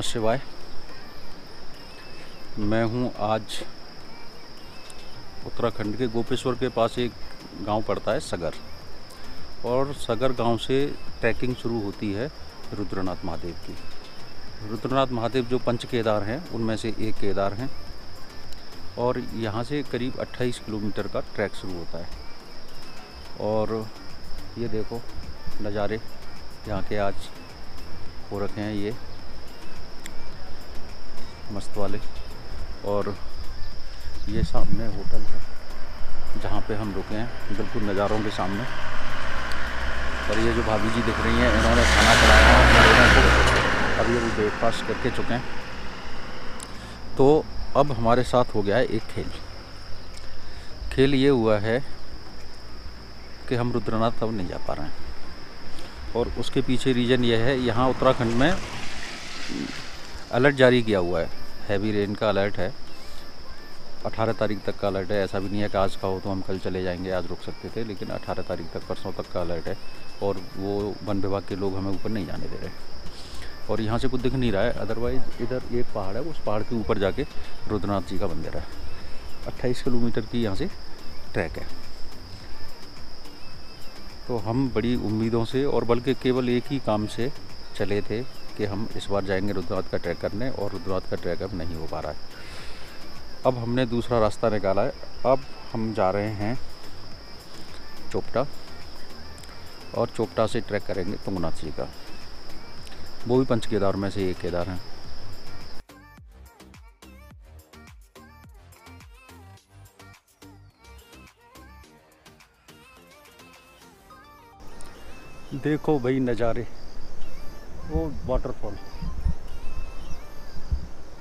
नमः शिवाय। मैं हूँ आज उत्तराखंड के गोपेश्वर के पास एक गाँव पड़ता है, सगर। और सगर गाँव से ट्रैकिंग शुरू होती है रुद्रनाथ महादेव की। रुद्रनाथ महादेव जो पंच केदार हैं, उनमें से एक केदार हैं। और यहाँ से करीब 28 किलोमीटर का ट्रैक शुरू होता है। और ये देखो नज़ारे, यहाँ के आज हो रखे हैं ये। मस्त वाले। और ये सामने होटल है, जहाँ पे हम रुके हैं, बिल्कुल नज़ारों के सामने। और ये जो भाभी जी दिख रही हैं, इन्होंने खाना खिलाया है को अभी अभी ब्रेकफास्ट करके चुके हैं। तो अब हमारे साथ हो गया है एक खेल। खेल ये हुआ है कि हम रुद्रनाथ अब नहीं जा पा रहे हैं। और उसके पीछे रीज़न ये है, यहाँ उत्तराखंड में अलर्ट जारी किया हुआ है। हैवी रेन का अलर्ट है। 18 तारीख तक का अलर्ट है, ऐसा भी नहीं है कि आज का हो तो हम कल चले जाएँगे, आज रुक सकते थे, लेकिन 18 तारीख तक, परसों तक का अलर्ट है और वो वन विभाग के लोग हमें ऊपर नहीं जाने दे रहे। और यहाँ से कुछ दिख नहीं रहा है अदरवाइज़ इधर एक पहाड़ है, उस पहाड़ के ऊपर जाके रुद्रनाथ जी का मंदिर है। अट्ठाईस किलोमीटर की यहाँ से ट्रैक है। तो हम बड़ी उम्मीदों से और बल्कि केवल एक ही काम से चले थे कि हम इस बार जाएँगे रुद्रनाथ का ट्रैक करने और रुद्रनाथ का ट्रैक अब नहीं हो पा रहा है। अब हमने दूसरा रास्ता निकाला है। अब हम जा रहे हैं चोपटा और चोपटा से ट्रैक करेंगे तुंगनाथ जी का। वो भी पंच केदार में से एक केदार हैं। देखो भाई नज़ारे। वो वाटरफॉल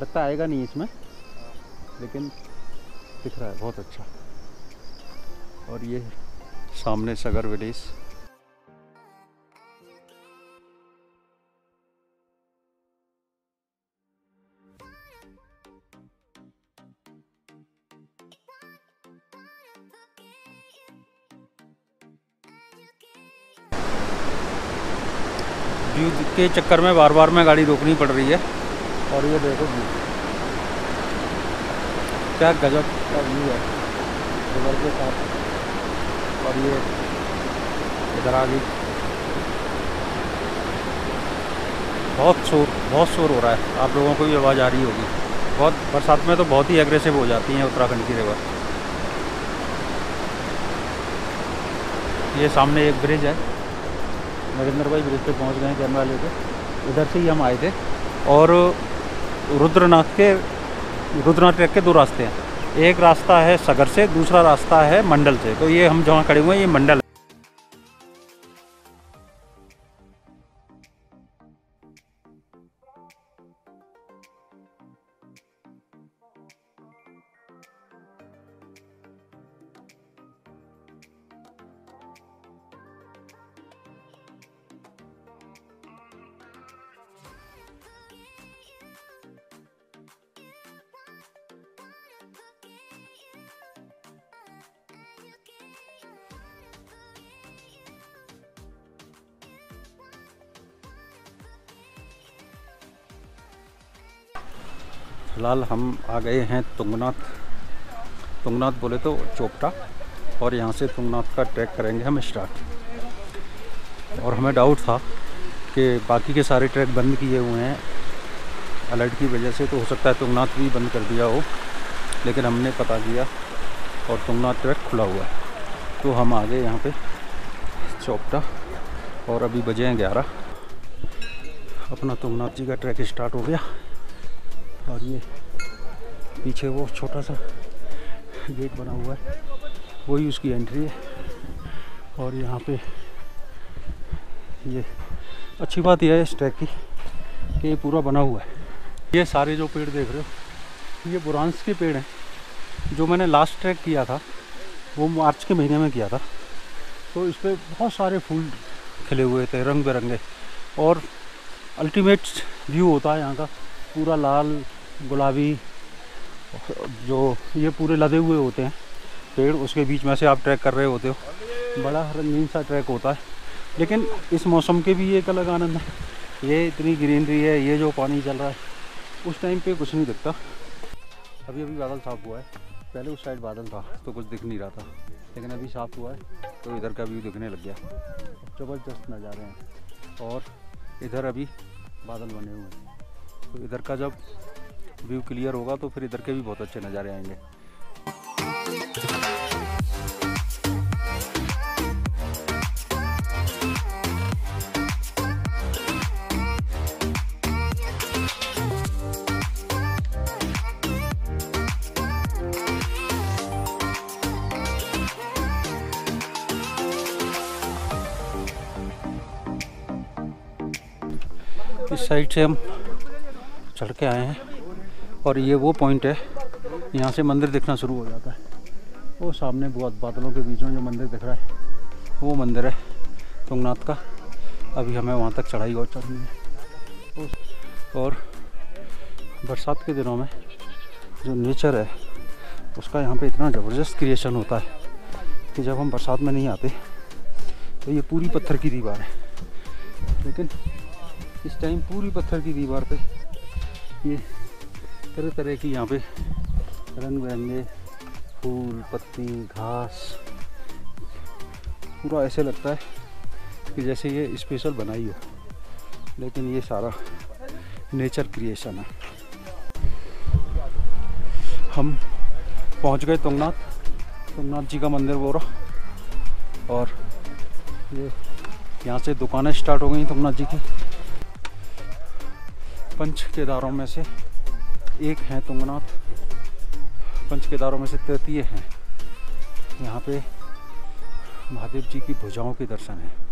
लगता आएगा नहीं इसमें, लेकिन दिख रहा है, बहुत अच्छा। और ये सामने सगर विलेज। व्यू के चक्कर में बार बार में गाड़ी रोकनी पड़ रही है। और ये देखो व्यू क्या गजब का व्यू है। रिवर के साथ। और ये इधर आ गई बहुत शोर बहुत शोर हो रहा है। आप लोगों को भी आवाज़ आ रही होगी। बहुत, बरसात में तो बहुत ही एग्रेसिव हो जाती हैं उत्तराखंड की रिवर। ये सामने एक ब्रिज है। नरेंद्र भाई ब्रिज पे पहुँच गए कैमरा लेके। इधर से ही हम आए थे। और रुद्रनाथ के, रुद्रनाथ ट्रैक के दो रास्ते हैं। एक रास्ता है सगर से, दूसरा रास्ता है मंडल से। तो ये हम जहाँ खड़े हुए हैं, ये मंडल फ़िलहाल हम आ गए हैं तुंगनाथ। तुंगनाथ बोले तो चोपटा, और यहाँ से तुंगनाथ का ट्रैक करेंगे हम स्टार्ट। और हमें डाउट था कि बाकी के सारे ट्रैक बंद किए हुए हैं। अलर्ट की वजह से तो हो सकता है तुंगनाथ भी बंद कर दिया हो, लेकिन हमने पता किया और तुंगनाथ ट्रैक खुला हुआ है। तो हम आ गए यहाँ पे चौपटा, और अभी बजे हैं ग्यारह। अपना तुंगनाथ जी का ट्रैक स्टार्ट हो गया। और ये पीछे वो छोटा सा गेट बना हुआ है। वही उसकी एंट्री है। और यहाँ पे ये अच्छी बात यह है इस ट्रैक की कि ये पूरा बना हुआ है। ये सारे जो पेड़ देख रहे हो, ये बुरांस के पेड़ हैं। जो मैंने लास्ट ट्रैक किया था, वो मार्च के महीने में किया था। तो इस पर बहुत सारे फूल खिले हुए थे, रंग बिरंगे। और अल्टीमेट व्यू होता है यहाँ का। पूरा लाल गुलाबी जो ये पूरे लदे हुए होते हैं पेड़, उसके बीच में से आप ट्रैक कर रहे होते हो। बड़ा रंगीन सा ट्रैक होता है। लेकिन इस मौसम के भी एक अलग आनंद है। ये इतनी ग्रीनरी है, ये जो पानी चल रहा है, उस टाइम पे कुछ नहीं दिखता। अभी अभी बादल साफ़ हुआ है। पहले उस साइड बादल था तो कुछ दिख नहीं रहा था। लेकिन अभी साफ़ हुआ है तो इधर का व्यू दिखने लग गया। ज़बरदस्त नज़ारे हैं। और इधर अभी बादल बने हुए हैं। तो इधर का जब व्यू क्लियर होगा तो फिर इधर के भी बहुत अच्छे नज़ारे आएँगे। इस साइड से हम चढ़ के आए हैं और ये वो पॉइंट है, यहाँ से मंदिर दिखना शुरू हो जाता है। वो सामने बहुत बादलों के बीच में जो मंदिर दिख रहा है, वो मंदिर है तुंगनाथ का। अभी हमें वहाँ तक चढ़ाई और चढ़नी है। और बरसात के दिनों में जो नेचर है, उसका यहाँ पे इतना ज़बरदस्त क्रिएशन होता है कि जब हम बरसात में नहीं आते तो ये पूरी पत्थर की दीवार है। लेकिन इस टाइम पूरी पत्थर की दीवार पे ये तरह तरह की यहाँ पे रंग बिरंगे फूल, पत्ती, घास। पूरा ऐसे लगता है कि जैसे ये स्पेशल बनाई हो। लेकिन ये सारा नेचर क्रिएशन है। हम पहुँच गए तुंगनाथ। तुंगनाथ जी का मंदिर रहा और ये यहाँ से दुकानें स्टार्ट हो गई तुंगनाथ जी की। पंच केदारों में से एक हैं तुंगनाथ। पंच केदारों में से तृतीय हैं। यहाँ पे महादेव जी की भुजाओं के दर्शन है।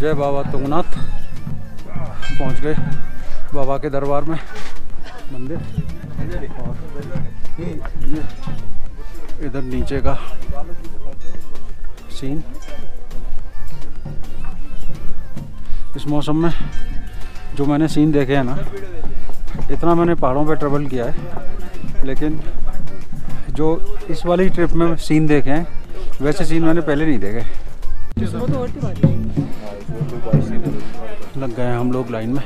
जय बाबा तुंगनाथ। पहुँच गए बाबा के दरबार में। मंदिर। और इधर नीचे का सीन इस मौसम में जो मैंने सीन देखे हैं ना, इतना मैंने पहाड़ों पे ट्रेवल किया है। लेकिन जो इस वाली ट्रिप में सीन देखे हैं, वैसे सीन मैंने पहले नहीं देखे। लग गए हम लोग लाइन में।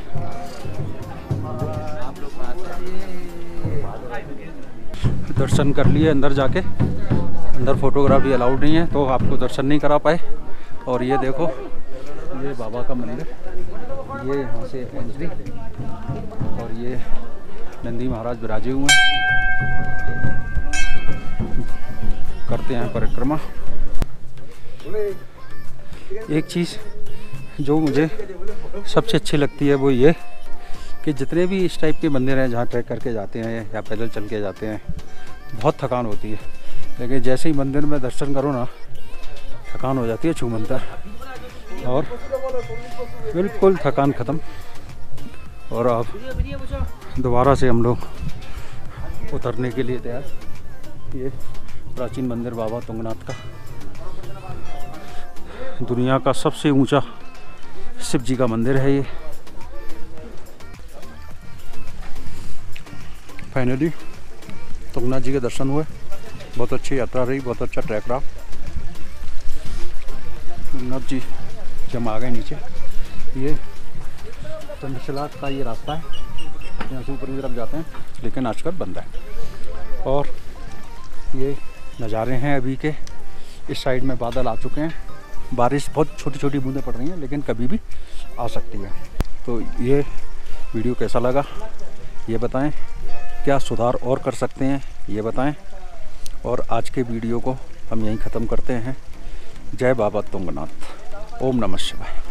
दर्शन कर लिए अंदर जाके। अंदर फोटोग्राफी अलाउड नहीं है तो आपको दर्शन नहीं करा पाए। और ये देखो, ये बाबा का मंदिर। ये यहाँ से एंट्री और ये नंदी महाराज विराजे हुए हैं। करते हैं परिक्रमा। एक चीज़ जो मुझे सबसे अच्छी लगती है वो ये कि जितने भी इस टाइप के मंदिर हैं जहाँ ट्रैक करके जाते हैं या पैदल चल के जाते हैं, बहुत थकान होती है। लेकिन जैसे ही मंदिर में दर्शन करो ना, थकान हो जाती है छूमंतर। और बिल्कुल थकान ख़त्म। और अब दोबारा से हम लोग उतरने के लिए तैयार। ये प्राचीन मंदिर बाबा तुंगनाथ का। दुनिया का सबसे ऊँचा शिव जी का मंदिर है ये। फाइनली तुंगनाथ जी के दर्शन हुए। बहुत अच्छी यात्रा रही, बहुत अच्छा ट्रैक रहा। तुंगनाथ जी जब आ गए नीचे, ये चंद्रशिला का ये रास्ता है। यहाँ से ऊपर की तरफ़ जाते हैं, लेकिन आजकल बंद है। और ये नज़ारे हैं अभी के, इस साइड में बादल आ चुके हैं। बारिश बहुत छोटी छोटी बूंदें पड़ रही हैं, लेकिन कभी भी आ सकती है। तो ये वीडियो कैसा लगा? ये बताएँ, क्या सुधार और कर सकते हैं? ये बताएँ। और आज के वीडियो को हम यहीं ख़त्म करते हैं। जय बाबा तुंगनाथ। ओम नमः शिवाय।